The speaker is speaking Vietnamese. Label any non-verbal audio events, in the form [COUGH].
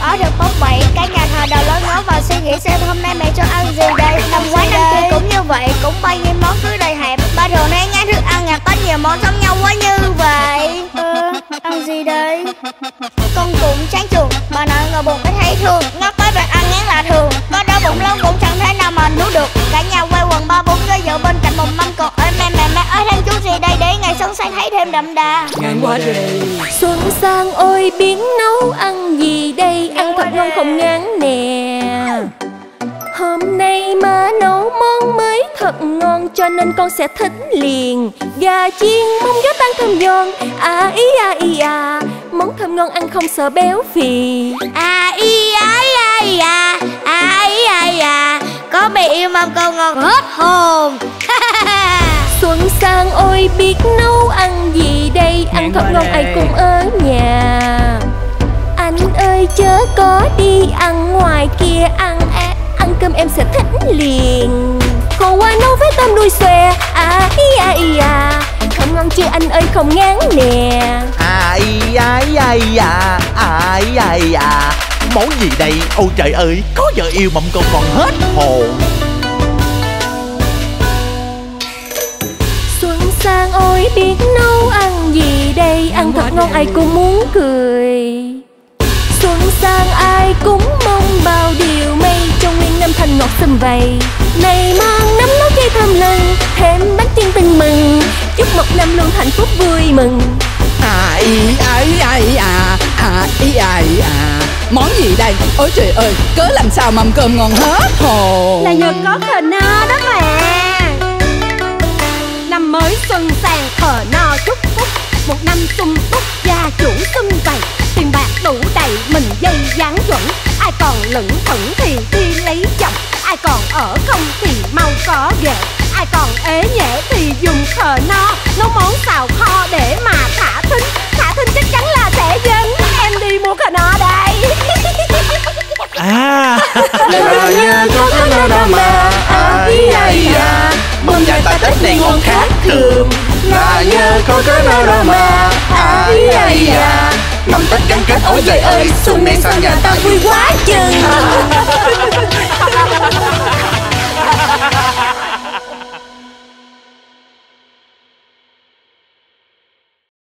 ó được bốc bậy. Cả nhà thờ đầu lớn ngó và suy nghĩ xem hôm nay mẹ cho ăn gì đây. Năm ngoái năm kia cũng như vậy Cũng bao nhiêu món cứ đầy hẹp. Ba thường hay ngán thức ăn nhà có nhiều món giống nhau quá như vậy. Ờ, Ăn gì đây? Con cũng chán chuồng Bà nội ngồi buồn mới thấy thương. Ngắt mấy bạn ăn ngán là thường Có đau bụng lớn cũng chẳng thể nào mà nuốt được. Cả nhà quay quần ba bốn ghế dựa bên cạnh một mâm còn ơi mẹ mẹ mẹ ơi thêm chút gì đây? Để ngày sống sang thấy thêm đậm đà. Ngàn quá đi Xuân sang ôi biến nấu ăn Ăn không ngán nè. Hôm nay má nấu món mới thật ngon Cho nên con sẽ thích liền. Gà chiên mông gió tan thơm giòn. À ý à ý à. Món thơm ngon ăn không sợ béo phì. À y á à y à. À y à y à. Có mẹ yêu mâm cơm ngon hết hồn. [LAUGHS] Xuân sang ôi biết nấu ăn gì đây? Ăn thật ngon ai cũng ở nhà Anh ơi chớ có đi ăn ngoài kia. Ăn à, Ăn cơm em sẽ thích liền. Còn qua nấu với tôm đuôi xòe. À ý à ý à. Không ngon chưa anh ơi không ngán nè. Ai ai ai à ai ai à món gì đây? Ôi trời ơi có vợ yêu mâm cơm còn hết hồn Xuân sang ôi biết nấu ăn gì đây? Ăn thật ngon ai cũng muốn cười sang ai cũng mong bao điều mây Trong nguyên năm thành ngọt xâm vầy. Này mang nấm nấu chay thơm lừng Thêm bánh chưng từng mừng. Chúc một năm luôn hạnh phúc vui mừng. À ý ai ai à À ý ai à. Món gì đây? Ôi trời ơi Cớ làm sao mâm cơm ngon hết hồn? Là nhờ có khờ no đó mà. Năm mới xuân sang khờ no chúc phúc Một năm sung túc lững thững thì đi lấy chồng Ai còn ở không thì mau có ghệ Ai còn ế nhễ thì dùng khờ no Nấu món xào kho để mà thả thính. Thả thính chắc chắn là sẽ dấn Em đi mua khờ no đây. [LAUGHS] À. [LAUGHS] Là nhờ có cái nào đâu mà. Ai ai à mâm dài tại tết này ngon khác thường là nhờ có cái nào đâu mà. Ai ai à mâm tết gắn kết ôi trời ơi, xuân này sao nhà ta vui quá chừng.